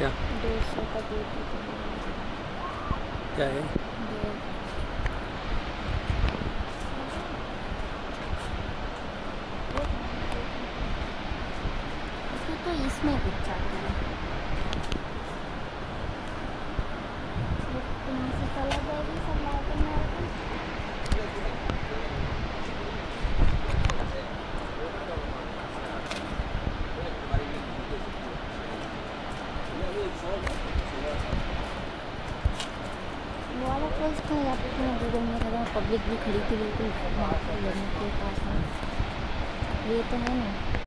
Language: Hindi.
क्या? सौ का क्या है? तो इसमें कुछ जाती है वाला फॉल्स था यहाँ में था पब्लिक भी खड़ी थी बिल्कुल वहाँ पर लड़ने के पास में ये तो है ना।